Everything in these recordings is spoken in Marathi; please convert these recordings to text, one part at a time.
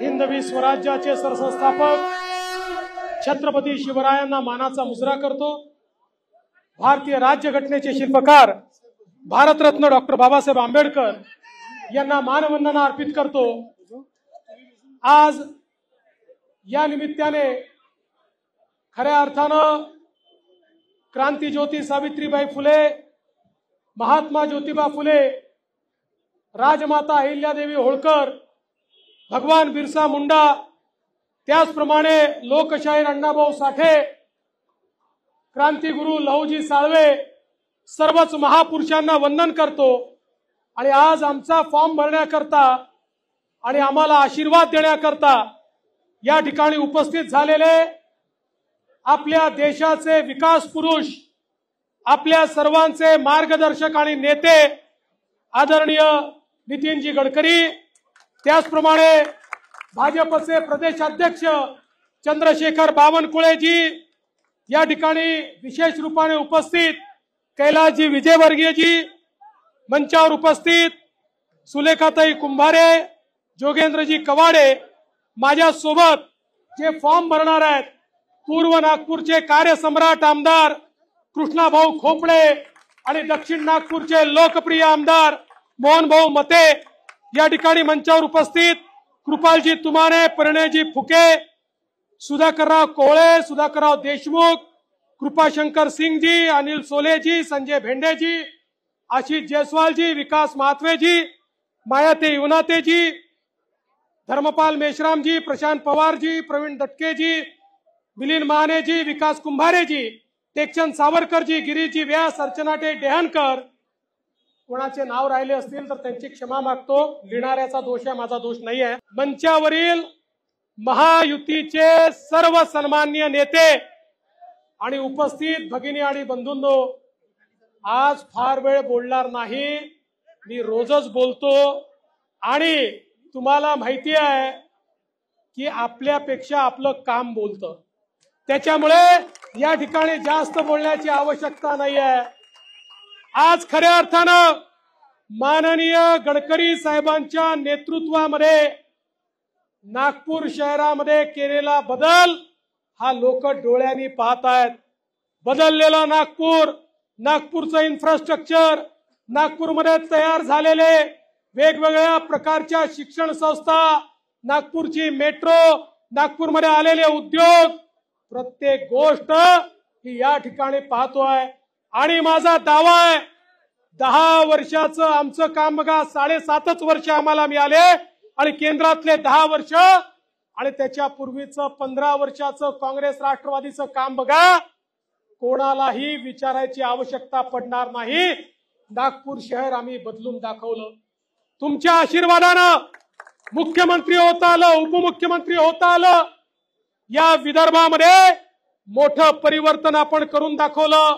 हिंदवी स्वराज्याचे सरसंस्थापक छत्रपती शिवरायांना मानाचा मुजरा करतो. भारतीय राज्यघटनेचे शिल्पकार भारतरत्न डॉक्टर बाबासाहेब आंबेडकर यांना मानवंदना अर्पित करतो. आज या निमित्ताने खऱ्या अर्थानं क्रांतीज्योती सावित्रीबाई फुले महात्मा ज्योतिबा फुले राजमाता अहिल्यादेवी होळकर भगवान बिरसा मुंडा त्याचप्रमाणे लोकशाहीर अण्णाभाऊ साठे क्रांतीगुरु लहूजी साळवे सर्वच महापुरुषांना वंदन करतो आणि आज आमचा फॉर्म भरण्याकरता आणि आम्हाला आशीर्वाद देण्याकरता या ठिकाणी उपस्थित झालेले आपल्या देशाचे विकास पुरुष आपल्या सर्वांचे मार्गदर्शक आणि नेते आदरणीय नितीनजी गडकरी त्याचप्रमाणे भाजपचे प्रदेशाध्यक्ष चंद्रशेखर बावनकुळेजी या ठिकाणी विशेष रूपाने उपस्थित कैलासजी विजयवर्गीयजी मंचावर उपस्थित सुलेखाताई कुंभारे जोगेंद्रजी कवाडे माझ्यासोबत जे फॉर्म भरणार आहेत पूर्व नागपूरचे कार्यसम्राट आमदार कृष्णाभाऊ खोपडे आणि दक्षिण नागपूरचे लोकप्रिय आमदार मोहनभाऊ मते या ठिकाणी मंचावर उपस्थित कृपालजी तुमाने परिणयजी फुके सुधाकरराव कोळे सुधाकरराव देशमुख कृपाशंकर सिंगजी अनिल सोलेजी संजय भेंडेजी आशिष जयस्वालजी विकास महात्वेजी मायाते युनातेजी धर्मपाल मेश्रामजी प्रशांत पवारजी प्रवीण दटकेजी मिलिंद महानेजी विकास कुंभारेजी टेकचंद सावरकरजी गिरीजी व्यास अर्चनाटे डेहनकर कोणाचे नाव राहिले असतील तर त्यांची क्षमा मागतो. लिहिणाऱ्याचा दोष आहे माझा दोष नाही आहे. मंचावरील महायुतीचे सर्व सन्मान्य नेते आणि उपस्थित भगिनी आणि बंधूंनो आज फार वेळ बोलणार नाही. मी रोजच बोलतो. आणि तुम्हाला माहिती आहे की आपल्यापेक्षा आपलं काम बोलतं. त्याच्यामुळे या ठिकाणी जास्त बोलण्याची आवश्यकता नाही आहे आज खऱ्या अर्थानं माननीय गडकरी साहेबांच्या नेतृत्वामध्ये नागपूर शहरामध्ये केलेला बदल हा लोक डोळ्यांनी पाहत आहेत. बदललेला नागपूर नागपूरचं इन्फ्रास्ट्रक्चर नागपूरमध्ये तयार झालेले वेगवेगळ्या प्रकारच्या शिक्षण संस्था नागपूरची मेट्रो नागपूरमध्ये आलेले उद्योग प्रत्येक गोष्ट ही या ठिकाणी पाहतोय. आणि माझा दावा आहे दहा वर्षाचं आमचं काम बघा साडेसातच वर्ष आम्हाला मिळाले आणि केंद्रातले दहा वर्ष आणि त्याच्या पूर्वीचं पंधरा वर्षाचं काँग्रेस राष्ट्रवादीचं काम बघा कोणालाही विचारायची आवश्यकता पडणार नाही. नागपूर शहर आम्ही बदलून दाखवलं. तुमच्या आशीर्वादानं मुख्यमंत्री होता आलं उपमुख्यमंत्री होता आलं या विदर्भामध्ये मोठं परिवर्तन आपण करून दाखवलं.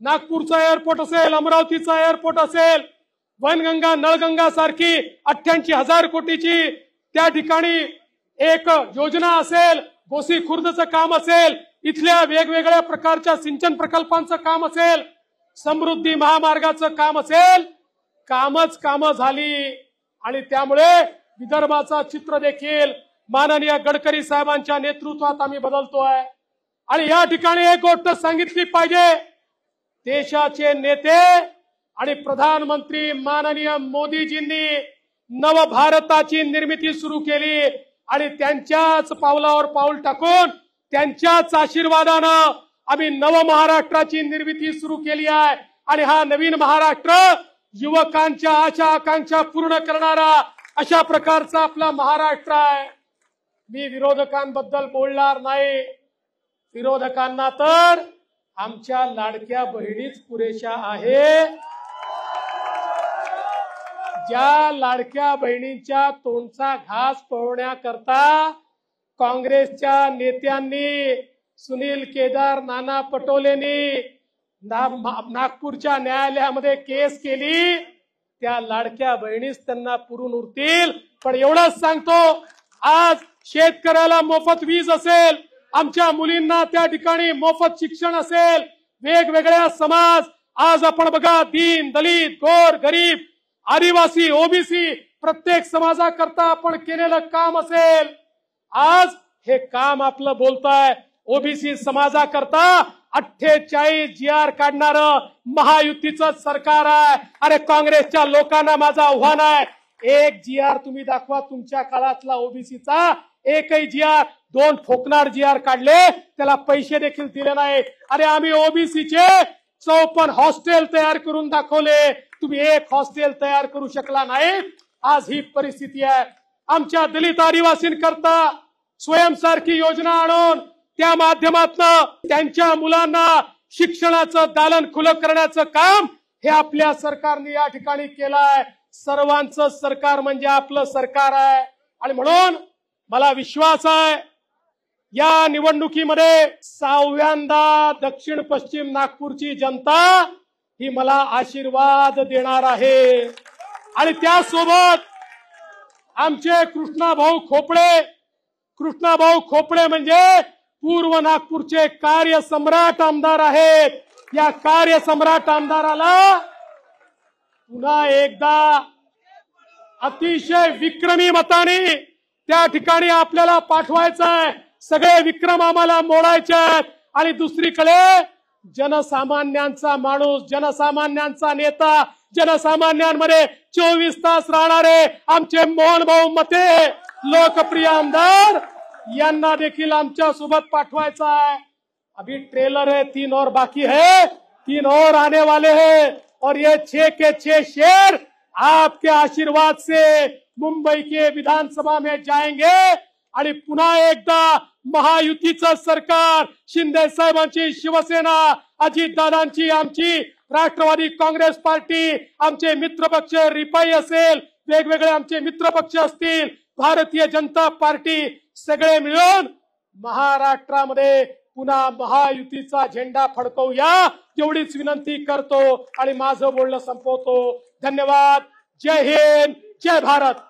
नागपूरचा एअरपोर्ट असेल अमरावतीचा एअरपोर्ट असेल वनगंगा नळगंगा सारखी अठ्ठ्याऐंशी हजार कोटीची त्या ठिकाणी एक योजना असेल गोसी खुर्दचं काम असेल इथल्या वेगवेगळ्या प्रकारच्या सिंचन प्रकल्पांचं काम असेल समृद्धी महामार्गाचं काम असेल कामच कामं झाली. आणि त्यामुळे विदर्भाचा चित्र देखील माननीय गडकरी साहेबांच्या नेतृत्वात आम्ही बदलतोय. आणि या ठिकाणी एक गोष्ट सांगितली पाहिजे देशाचे नेते आणि प्रधानमंत्री माननीय मोदीजींनी नव भारताची निर्मिती सुरू केली आणि त्यांच्याच पावलावर पाऊल टाकून त्यांच्याच आशीर्वादानं आम्ही नव महाराष्ट्राची निर्मिती सुरू केली आहे. आणि हा नवीन महाराष्ट्र युवकांच्या आशा आकांक्षा पूर्ण करणारा अशा प्रकारचा आपला महाराष्ट्र आहे. मी विरोधकांबद्दल बोलणार नाही. विरोधकांना तर आमच्या लाडक्या बहिणीच पुरेशा आहे. ज्या लाडक्या बहिणींच्या तोंडचा घास पळवण्याकरता काँग्रेसच्या नेत्यांनी सुनील केदार नाना पटोलेनी नागपूरच्या न्यायालयामध्ये केस केली. त्या लाडक्या बहिणीच त्यांना पुरून उरतील. पण एवढंच सांगतो आज शेतकऱ्याला मोफत वीज असेल. आमच्या मुलींना त्या ठिकाणी मोफत शिक्षण असेल. वेगवेगळ्या समाज. आज आपण बघा दीन दलित गोर गरीब आदिवासी ओबीसी प्रत्येक समाजाकरता आपण केलेलं काम असेल. आज हे काम आपलं बोलताय ओबीसी समाजाकरता अठ्ठेचाळीस जी आर काढणार महायुतीचं सरकार आहे. अरे काँग्रेसच्या लोकांना माझं आव्हान आहे. एक जी आर तुम्ही दाखवा तुमच्या काळातला ओबीसीचा एकही जी आर दोन ठोकणार जी आर काढले त्याला पैसे देखील दिले नाही अरे आम्ही ओबीसीचे चौपन्न हॉस्टेल तयार करून दाखवले. तुम्ही एक हॉस्टेल तयार करू शकला नाही. आज ही परिस्थिती आहे. आमच्या दलित आदिवासींकरता स्वयंसारखी योजना आणून त्या माध्यमातून त्यांच्या मुलांना शिक्षणाचं दालन खुलं करण्याचं काम हे आपल्या सरकारने या ठिकाणी केलंय. सर्वांचं सरकार म्हणजे आपलं सरकार आहे. आणि म्हणून मला विश्वास आहे या निवडणुकीमध्ये सहाव्यांदा दक्षिण पश्चिम नागपूरची जनता ही मला आशीर्वाद देणार आहे. आणि त्यासोबत आमचे कृष्णाभाऊ खोपडे कृष्णाभाऊ खोपडे म्हणजे पूर्व नागपूरचे कार्यसम्राट आमदार आहेत. या कार्यसम्राट आमदाराला पुन्हा एकदा अतिशय विक्रमी मताने त्या ठिकाणी आपल्याला पाठवायचं आहे सगळे विक्रम आम्हाला मोडायचे आहेत. आणि दुसरीकडे जनसामान्यांचा माणूस जनसामान्यांचा नेता जनसामान्यांमध्ये चोवीस तास राहणारे आमचे मोहन भाऊ मते लोकप्रिय आमदार यांना देखील आमच्यासोबत पाठवायचा आहे. अभी ट्रेलर है तीन और बाकी है तीन और आने वाले हैं और ये छे के छे शेर आपके आशीर्वाद से मुंबई के विधानसभा में जाएंगे। आणि पुन्हा एकदा महायुतीचं सरकार शिंदे साहेबांची शिवसेना अजितदादांची आमची राष्ट्रवादी काँग्रेस पार्टी आमचे मित्रपक्ष रिपाई असेल वेगवेगळे आमचे मित्रपक्ष असतील भारतीय जनता पार्टी सगळे मिळून महाराष्ट्रामध्ये पुन्हा महायुतीचा झेंडा फडकवूया तेवढीच विनंती करतो आणि माझं बोलणं संपवतो. धन्यवाद. जय हिंद. जय भारत।